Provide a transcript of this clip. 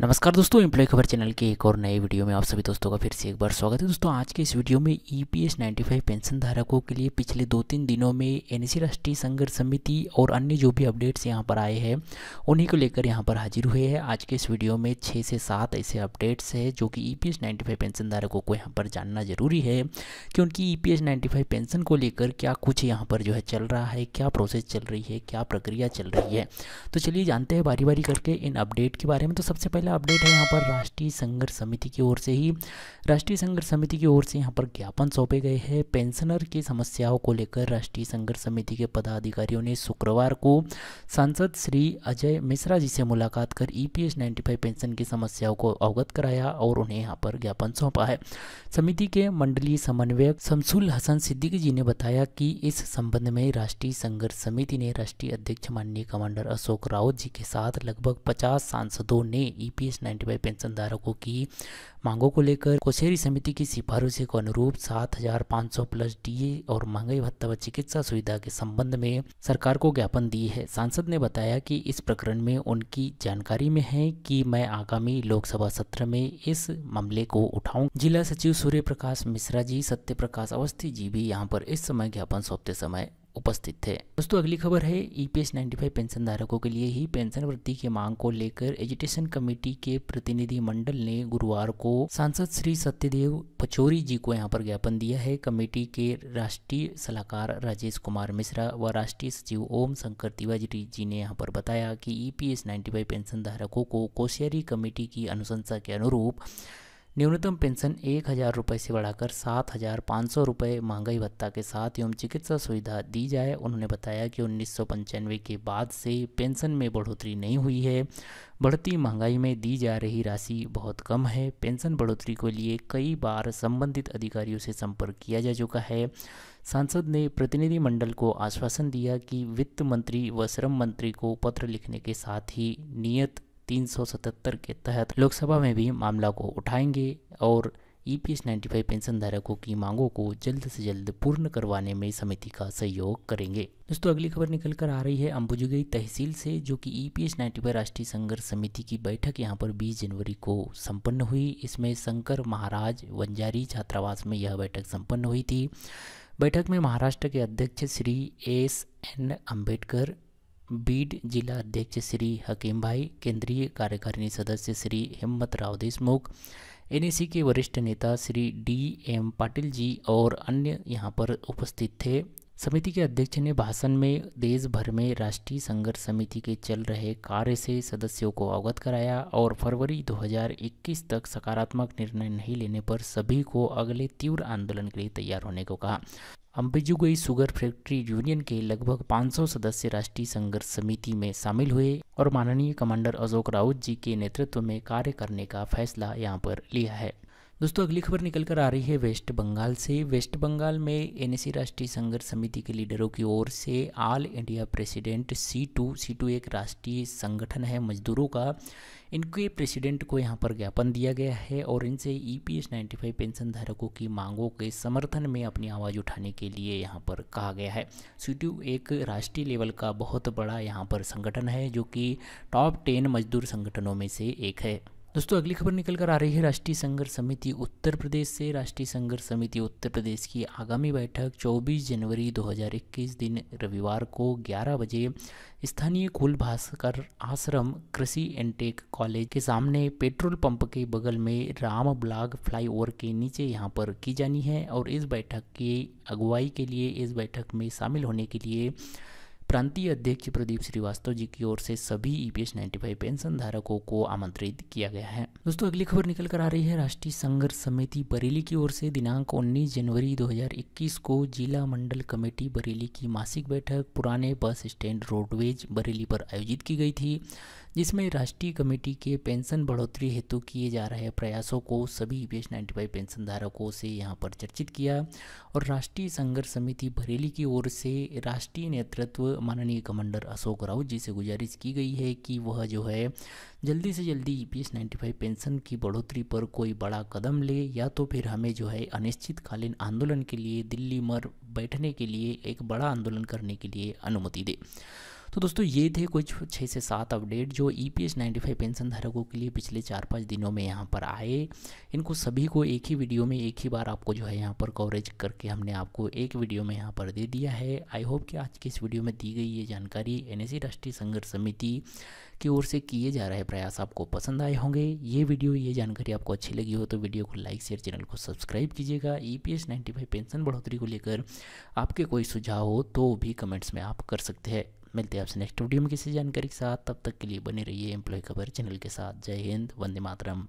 नमस्कार दोस्तों एम्प्लॉय खबर चैनल के एक और नए वीडियो में आप सभी दोस्तों का फिर से एक बार स्वागत है। दोस्तों, आज के इस वीडियो में E P S ninety pension धारकों के लिए पिछले दो तीन दिनों में एनसी राष्ट्रीय संघर्ष समिति और अन्य जो भी अपडेट्स यहाँ पर आए हैं, उन्हीं को लेकर यहाँ पर हाजिर हुए हैं। आज के इस वीडियो में छः से सात ऐसे अपडेट्स है जो कि E P S ninety pension धारकों को यहाँ पर जानना ज़रूरी है कि उनकी ई पी पेंशन को लेकर क्या कुछ यहाँ पर जो है चल रहा है, क्या प्रोसेस चल रही है, क्या प्रक्रिया चल रही है। तो चलिए जानते हैं बारी बारी करके इन अपडेट के बारे में। तो सबसे पहले अपडेट है यहाँ पर राष्ट्रीय संघर्ष समिति की ओर से ही। राष्ट्रीय संघर्ष समिति की ओर से यहाँ पर ज्ञापन सौंपे गए हैं। पेंशनर की समस्याओं को लेकर राष्ट्रीय संघर्ष समिति के पदाधिकारियों ने शुक्रवार को सांसद श्री अजय मिश्रा जी से मुलाकात कर ई पी पेंशन की समस्याओं को अवगत कराया और उन्हें यहाँ पर ज्ञापन सौंपा है। समिति के मंडलीय समन्वयक शमसुल हसन सिद्दीकी जी ने बताया कि इस संबंध में राष्ट्रीय संघर्ष समिति ने राष्ट्रीय अध्यक्ष माननीय कमांडर अशोक रावत जी के साथ लगभग 50 सांसदों ने ई पी एस पेंशन धारकों की मांगों को लेकर कोशेरी समिति की सिफारिशों के अनुरूप सात हज़ार पाँच सौ प्लस डीए और महँगाई भत्ता व चिकित्सा सुविधा के संबंध में सरकार को ज्ञापन दी है। सांसद ने बताया कि इस प्रकरण में उनकी जानकारी में है कि मैं आगामी लोकसभा सत्र में इस मामले को उठाऊं। जिला सचिव सूर्य प्रकाश मिश्रा जी सत्य प्रकाश अवस्थी जी भी यहाँ पर इस समय ज्ञापन सौंपते समय उपस्थित थे। दोस्तों, अगली खबर है ईपीएस 95 पेंशन धारकों के लिए ही पेंशन वृद्धि की मांग को लेकर एजुटेशन कमेटी के प्रतिनिधि मंडल ने गुरुवार को सांसद श्री सत्यदेव पचौरी जी को यहाँ पर ज्ञापन दिया है। कमेटी के राष्ट्रीय सलाहकार राजेश कुमार मिश्रा व राष्ट्रीय सचिव ओम शंकर तिवारी जी ने यहाँ पर बताया कि ईपीएस 95 पेंशन धारकों को कोशियारी कमेटी की अनुशंसा के अनुरूप न्यूनतम पेंशन एक हज़ार रुपये से बढ़ाकर सात हज़ार पाँच सौ रुपये महँगाई भत्ता के साथ एवं चिकित्सा सुविधा दी जाए। उन्होंने बताया कि उन्नीस सौ पंचानवे के बाद से पेंशन में बढ़ोतरी नहीं हुई है। बढ़ती महँगाई में दी जा रही राशि बहुत कम है। पेंशन बढ़ोतरी के लिए कई बार संबंधित अधिकारियों से संपर्क किया जा चुका है। सांसद ने प्रतिनिधिमंडल को आश्वासन दिया कि वित्त मंत्री व श्रम मंत्री को पत्र लिखने के साथ ही नियत 377 के तहत लोकसभा में भी मामला को उठाएँगे और E P S ninety pension धारकों की मांगों को जल्द से जल्द पूर्ण करवाने में समिति का सहयोग करेंगे। दोस्तों, अगली खबर निकल कर आ रही है अंबुजुगई तहसील से, जो कि ई पी एस नाइन्टी राष्ट्रीय संघर्ष समिति की बैठक यहाँ पर 20 जनवरी को संपन्न हुई। इसमें शंकर महाराज वंजारी छात्रावास में यह बैठक संपन्न हुई थी। बैठक में महाराष्ट्र के अध्यक्ष श्री एस एन अंबेडकर बीड जिला अध्यक्ष श्री हकीम भाई केंद्रीय कार्यकारिणी सदस्य श्री हिम्मत राव देशमुख एनएसी के वरिष्ठ नेता श्री डी एम पाटिल जी और अन्य यहाँ पर उपस्थित थे। समिति के अध्यक्ष ने भाषण में देश भर में राष्ट्रीय संघर्ष समिति के चल रहे कार्य से सदस्यों को अवगत कराया और फरवरी 2021 तक सकारात्मक निर्णय नहीं लेने पर सभी को अगले तीव्र आंदोलन के लिए तैयार होने को कहा। अम्बिजुगई सुगर फैक्ट्री यूनियन के लगभग 500 सदस्य राष्ट्रीय संघर्ष समिति में शामिल हुए और माननीय कमांडर अशोक राउत जी के नेतृत्व में कार्य करने का फैसला यहाँ पर लिया है। दोस्तों, अगली खबर निकल कर आ रही है वेस्ट बंगाल से। वेस्ट बंगाल में एनएसी राष्ट्रीय संघर्ष समिति के लीडरों की ओर से all India president C two C two एक राष्ट्रीय संगठन है। मजदूरों का, इनके प्रेसिडेंट को यहाँ पर ज्ञापन दिया गया है और इनसे E P S ninety five pension धारकों की मांगों के समर्थन में अपनी आवाज़ उठाने के लिए यहाँ पर कहा गया है। सी टू एक राष्ट्रीय लेवल का बहुत बड़ा यहाँ पर संगठन है, जो कि टॉप टेन मजदूर संगठनों में से एक है। दोस्तों, अगली खबर निकल कर आ रही है राष्ट्रीय संघर्ष समिति उत्तर प्रदेश से। राष्ट्रीय संघर्ष समिति उत्तर प्रदेश की आगामी बैठक 24 जनवरी 2021 दिन रविवार को 11 बजे स्थानीय कुल भास्कर आश्रम कृषि एंटेक कॉलेज के सामने पेट्रोल पंप के बगल में राम ब्लाग फ्लाईओवर के नीचे यहाँ पर की जानी है और इस बैठक की अगुवाई के लिए, इस बैठक में शामिल होने के लिए प्रांतीय अध्यक्ष प्रदीप श्रीवास्तव जी की ओर से सभी ईपीएस 95 पेंशन धारकों को आमंत्रित किया गया है। दोस्तों, अगली खबर निकल कर आ रही है। राष्ट्रीय संघर्ष समिति बरेली की ओर से दिनांक 19 जनवरी 2021 को जिला मंडल कमेटी बरेली की मासिक बैठक, पुराने बस स्टैंड रोडवेज़ बरेली पर आयोजित की गई थी। जिसमें राष्ट्रीय कमेटी के पेंशन बढ़ोतरी हेतु किए जा रहे प्रयासों को सभी पी पेंशन धारकों से यहाँ पर चर्चित किया और राष्ट्रीय संघर्ष समिति बरेली की ओर से राष्ट्रीय नेतृत्व माननीय कमांडर अशोक राउत जी से गुजारिश की गई है कि वह जो है जल्दी से जल्दी ई पी एस पेंशन की बढ़ोतरी पर कोई बड़ा कदम ले या तो फिर हमें जो है अनिश्चितकालीन आंदोलन के लिए दिल्ली मर बैठने के लिए एक बड़ा आंदोलन करने के लिए अनुमति दे। तो दोस्तों ये थे कुछ छः से सात अपडेट जो E P S ninety five pension धारकों के लिए पिछले चार पाँच दिनों में यहाँ पर आए। इनको सभी को एक ही वीडियो में एक ही बार आपको जो है यहाँ पर कवरेज करके हमने आपको एक वीडियो में यहाँ पर दे दिया है। आई होप कि आज की इस वीडियो में दी गई ये जानकारी एन राष्ट्रीय संघर्ष समिति की ओर से किए जा रहे प्रयास आपको पसंद आए होंगे। ये वीडियो, ये जानकारी आपको अच्छी लगी हो तो वीडियो को लाइक शेयर चैनल को सब्सक्राइब कीजिएगा। E P ninety five pension बढ़ोतरी को लेकर आपके कोई सुझाव हो तो भी कमेंट्स में आप कर सकते हैं। मिलते हैं आपसे नेक्स्ट वीडियो में। किसी जानकारी के साथ, तब तक के लिए बने रहिए एम्प्लॉय खबर चैनल के साथ। जय हिंद, वंदे मातरम।